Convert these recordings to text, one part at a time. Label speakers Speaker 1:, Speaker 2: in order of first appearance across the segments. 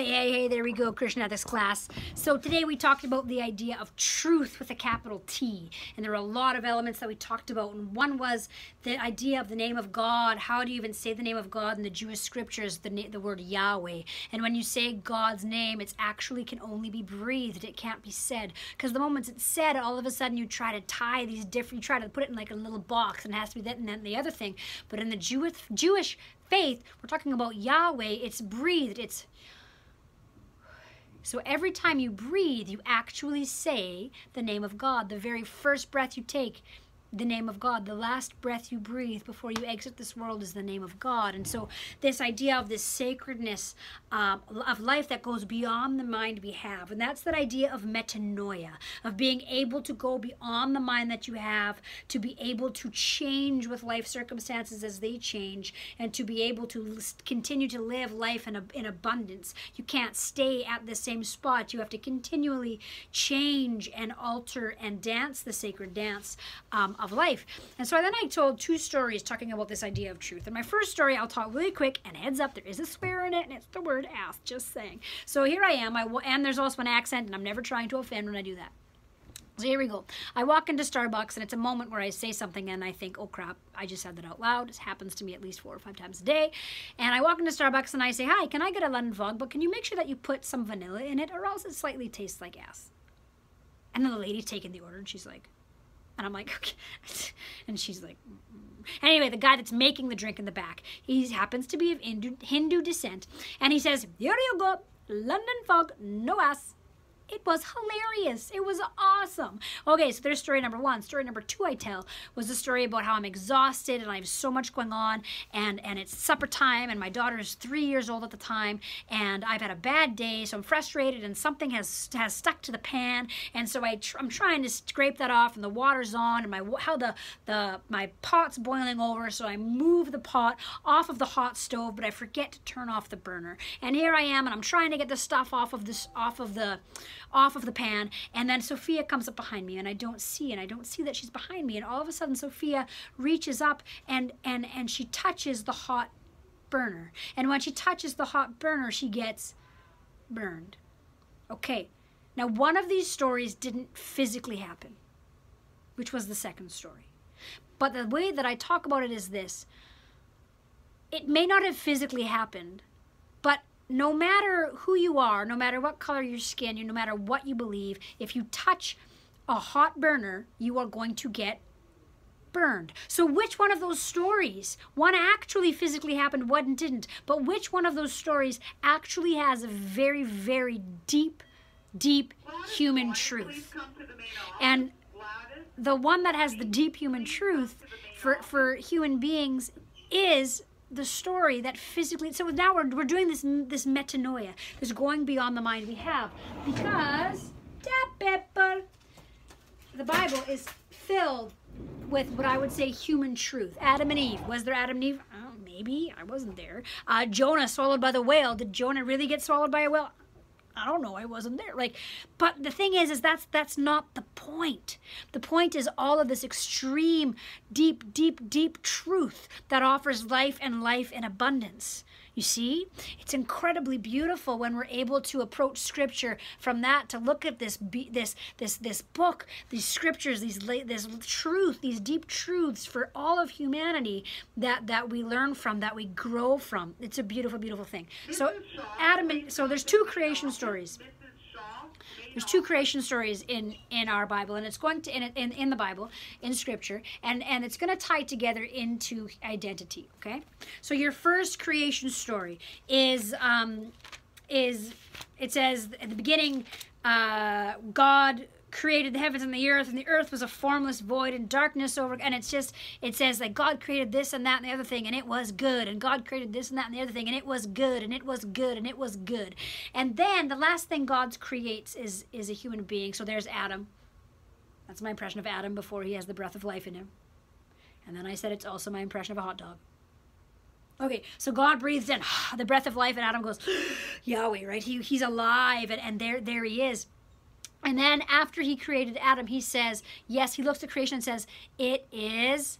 Speaker 1: Hey, hey, hey, there we go, Krishna this class. So today we talked about the idea of truth with a capital T. And there are a lot of elements that we talked about. And one was the idea of the name of God. How do you even say the name of God in the Jewish scriptures, the, the word Yahweh? And when you say God's name, it actually can only be breathed. It can't be said. Because the moment it's said, all of a sudden you try to tie these different, you try to put it in like a little box and it has to be that and then the other thing. But in the Jewish, Jewish faith, we're talking about Yahweh, it's breathed. It's so every time you breathe, you actually say the name of God. The very first breath you take, the name of God. The last breath you breathe before you exit this world is the name of God. And so, this idea of this sacredness uh, of life that goes beyond the mind we have, and that's that idea of metanoia, of being able to go beyond the mind that you have, to be able to change with life circumstances as they change, and to be able to continue to live life in, a, in abundance. You can't stay at the same spot. You have to continually change and alter and dance the sacred dance. Um, of life. And so then I told two stories talking about this idea of truth. And my first story, I'll talk really quick, and heads up, there is a swear in it, and it's the word ass, just saying. So here I am, I, and there's also an accent, and I'm never trying to offend when I do that. So here we go. I walk into Starbucks and it's a moment where I say something and I think, oh crap, I just said that out loud. This happens to me at least four or five times a day. And I walk into Starbucks and I say, hi, can I get a London Fog? But can you make sure that you put some vanilla in it or else it slightly tastes like ass? And then the lady's taking the order and she's like, and I'm like, okay. And she's like, mm. anyway, the guy that's making the drink in the back, he happens to be of Hindu, Hindu descent. And he says, here you go, London fog, no ass. It was hilarious. It was awesome. Okay, so there's story number one. Story number two I tell was the story about how I'm exhausted and I have so much going on and, and it's supper time and my daughter is three years old at the time and I've had a bad day so I'm frustrated and something has has stuck to the pan and so I tr I'm trying to scrape that off and the water's on and my how the, the my pot's boiling over so I move the pot off of the hot stove but I forget to turn off the burner and here I am and I'm trying to get the stuff off of this off of the off of the pan. And then Sophia comes up behind me and I don't see, and I don't see that she's behind me. And all of a sudden, Sophia reaches up and, and, and she touches the hot burner. And when she touches the hot burner, she gets burned. Okay, now one of these stories didn't physically happen, which was the second story. But the way that I talk about it is this it may not have physically happened, but no matter who you are, no matter what color your skin, no matter what you believe, if you touch a hot burner, you are going to get burned. So which one of those stories, one actually physically happened, one didn't, but which one of those stories actually has a very, very deep, deep human truth? And the one that has the deep human truth for, for human beings is the story that physically so now we're, we're doing this this metanoia this going beyond the mind we have because the bible is filled with what i would say human truth. Adam and eve. Was there adam and eve? Oh, maybe. I wasn't there. Uh, jonah swallowed by the whale. Did jonah really get swallowed by a whale I don't know, I wasn't there. Like, but the thing is, is that's that's not the point. The point is all of this extreme, deep, deep, deep truth that offers life and life in abundance. You see, it's incredibly beautiful when we're able to approach Scripture from that to look at this this this this book, these scriptures, these this truth, these deep truths for all of humanity that that we learn from, that we grow from. It's a beautiful, beautiful thing. So Adam, and, so there's two creation stories there's two creation stories in in our bible and it's going to in in, in the bible in scripture and and it's going to tie together into identity okay? So your first creation story is um is it says at the beginning uh god created the heavens and the earth, and the earth was a formless void and darkness over. And it's just, it says that God created this and that and the other thing, and it was good. And God created this and that and the other thing, and it was good, and it was good, and it was good. And then the last thing God creates is is a human being. So there's Adam. That's my impression of Adam before he has the breath of life in him. And then I said it's also my impression of a hot dog. Okay, so God breathes in the breath of life, and Adam goes, Yahweh, right? He, he's alive, and, and there, there he is. And then after he created Adam, he says, yes, he looks at creation and says, it is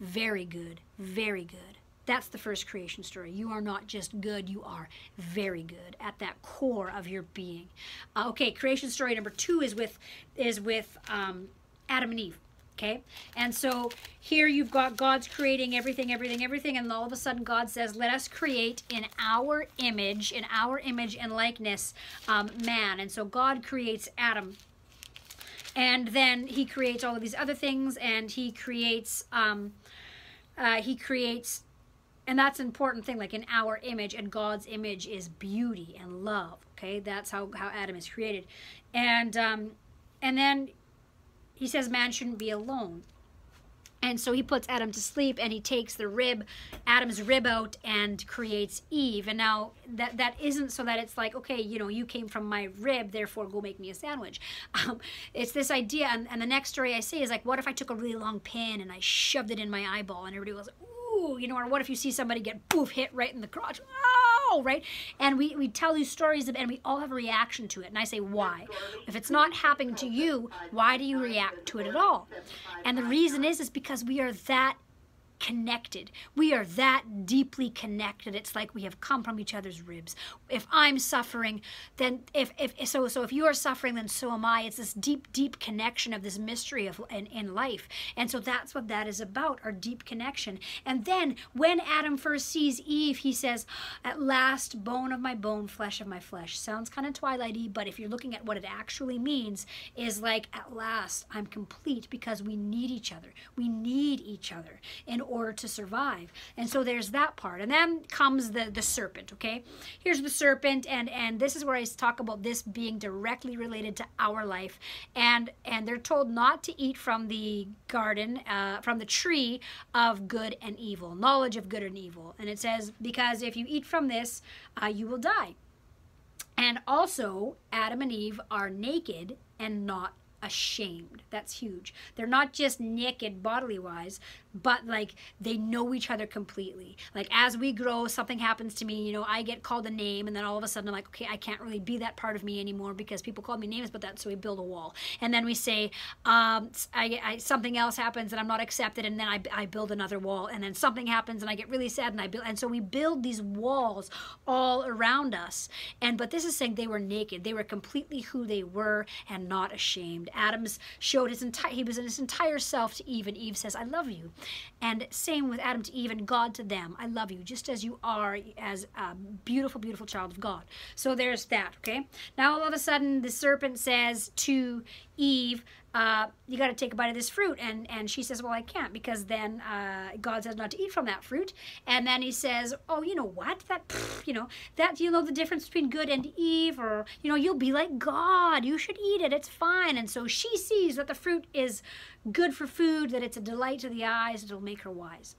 Speaker 1: very good, very good. That's the first creation story. You are not just good, you are very good at that core of your being. Uh, okay, creation story number two is with is with um, Adam and Eve. Okay, and so here you've got God's creating everything, everything, everything, and all of a sudden God says, "Let us create in our image, in our image and likeness, um, man." And so God creates Adam. And then he creates all of these other things and he creates um, uh, he creates and that's an important thing like in our image and god's image is beauty and love okay? That's how, how adam is created. And um, and then he says man shouldn't be alone and so he puts Adam to sleep and he takes the rib, Adam's rib out and creates Eve. And now that that isn't so that it's like, okay, you know, you came from my rib, therefore go make me a sandwich. Um, it's this idea. And, and the next story I see is like, what if I took a really long pin and I shoved it in my eyeball and everybody was ooh, you know, or what if you see somebody get poof hit right in the crotch? Right? And we, we tell these stories and we all have a reaction to it. And I say, why? If it's not happening to you, why do you react to it at all? And the reason is, is because we are that connected. We are that deeply connected. It's like we have come from each other's ribs. If I'm suffering, then if, if so so if you are suffering, then so am I. It's this deep, deep connection of this mystery of in, in life. And so that's what that is about, our deep connection. And then when Adam first sees Eve, he says, At last, bone of my bone, flesh of my flesh. Sounds kind of twilighty, but if you're looking at what it actually means, is like at last I'm complete because we need each other. We need each other in order to survive. And so there's that part. And then comes the, the serpent, okay? Here's the serpent, and, and this is where I talk about this being directly related to our life. And, and they're told not to eat from the garden, uh, from the tree of good and evil, knowledge of good and evil. And it says, because if you eat from this, uh, you will die. And also, Adam and Eve are naked and not ashamed. That's huge. They're not just naked bodily wise, but like they know each other completely. Like as we grow, something happens to me, you know, I get called a name and then all of a sudden I'm like, okay, I can't really be that part of me anymore because people call me names, but that's so we build a wall. And then we say, um, I, I, something else happens and I'm not accepted and then I, I build another wall. And then something happens and I get really sad and I build, and so we build these walls all around us. And, but this is saying they were naked. They were completely who they were and not ashamed. Adam's showed his entire, he was in his entire self to Eve and Eve says, I love you. And same with Adam to Eve and God to them. I love you just as you are as a beautiful, beautiful child of God. So there's that, okay? Now all of a sudden the serpent says to Eve, uh, you got to take a bite of this fruit. And, and she says, well, I can't because then uh, God says not to eat from that fruit. And then he says, oh, you know what? That, pff, you know, that, you know, the difference between good and evil. or, you know, you'll be like God. You should eat it. It's fine. And so she sees that the fruit is good for food, that it's a delight to the eyes, it'll make her wise.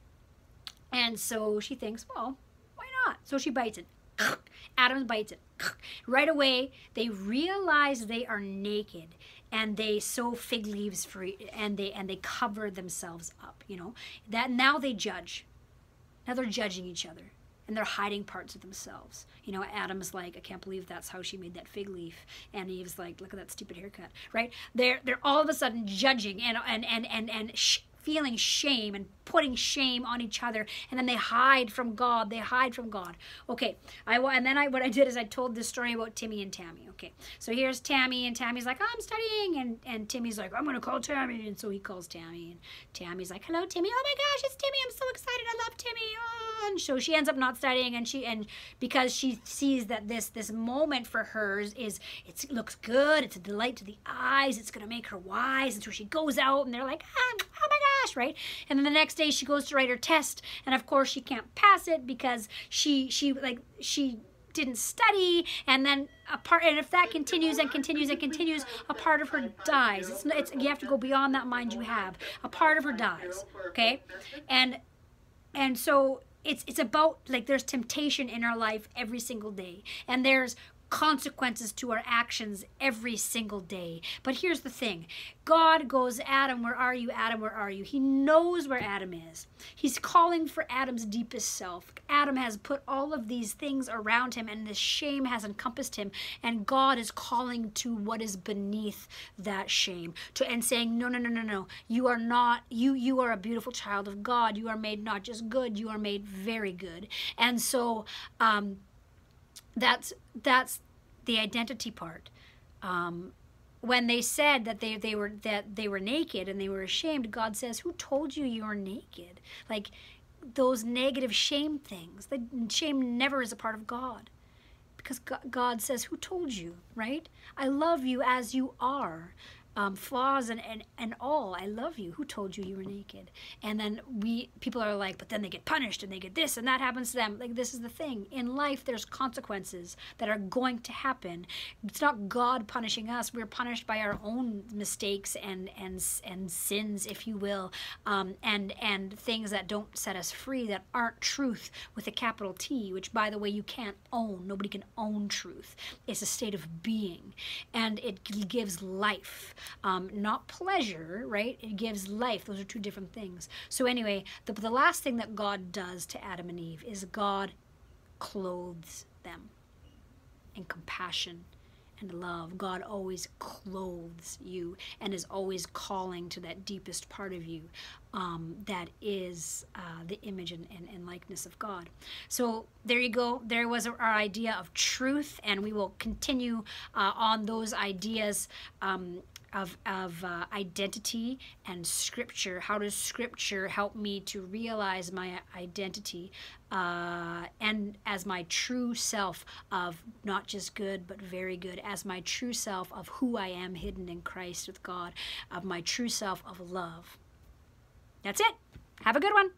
Speaker 1: And so she thinks, well, why not? So she bites it. Adam bites it. Right away, they realize they are naked and they sew fig leaves for and they and they cover themselves up, you know. That now they judge. Now they're judging each other and they're hiding parts of themselves. You know, Adam's like, I can't believe that's how she made that fig leaf, and Eve's like, look at that stupid haircut, right? They're they're all of a sudden judging and and and and and feeling shame and putting shame on each other and then they hide from God they hide from God. Okay I and then I what I did is I told this story about Timmy and Tammy okay? So here's Tammy and Tammy's like oh, I'm studying and and Timmy's like I'm gonna call Tammy and so he calls Tammy and Tammy's like hello Timmy oh my gosh it's Timmy I'm so excited I love Timmy oh and so she ends up not studying and she and because she sees that this this moment for hers is it looks good it's a delight to the eyes it's gonna make her wise and so she goes out and they're like oh right? And then the next day she goes to write her test, and of course she can't pass it because she she like she didn't study and then a part and if that continues and continues and continues a part of her dies. It's, it's you have to go beyond that mind you have. A part of her dies okay? And and so it's it's about like there's temptation in our life every single day. And there's consequences to our actions every single day. But here's the thing God goes, Adam, where are you? Adam, where are you? He knows where Adam is. He's calling for Adam's deepest self. Adam has put all of these things around him, and this shame has encompassed him. And God is calling to what is beneath that shame, to and saying, No, no, no, no, no. You are not, you, you are a beautiful child of God. You are made not just good, you are made very good. And so um that's that's the identity part. Um, when they said that they, they were that they were naked and they were ashamed, God says, "Who told you you are naked?" Like those negative shame things. The shame never is a part of God, because God says, "Who told you?" Right? I love you as you are um, flaws and, and, and all. I love you. Who told you you were naked? And then we people are like, but then they get punished and they get this and that happens to them. Like this is the thing. In life there's consequences that are going to happen. It's not God punishing us. We're punished by our own mistakes and and and sins, if you will, um, and and things that don't set us free that aren't truth with a capital T, which by the way you can't own. Nobody can own truth. It's a state of being, and it gives life um, not pleasure, right? It gives life. Those are two different things. So, anyway, the, the last thing that God does to Adam and Eve is God clothes them in compassion and love. God always clothes you and is always calling to that deepest part of you um, that is uh, the image and, and, and, likeness of God. So there you go. There was our idea of truth, and we will continue uh, on those ideas um, of, of uh, identity and scripture. How does scripture help me to realize my identity uh, and as my true self of not just good but very good, as my true self of who I am hidden in Christ with God, of my true self of love? That's it. Have a good one.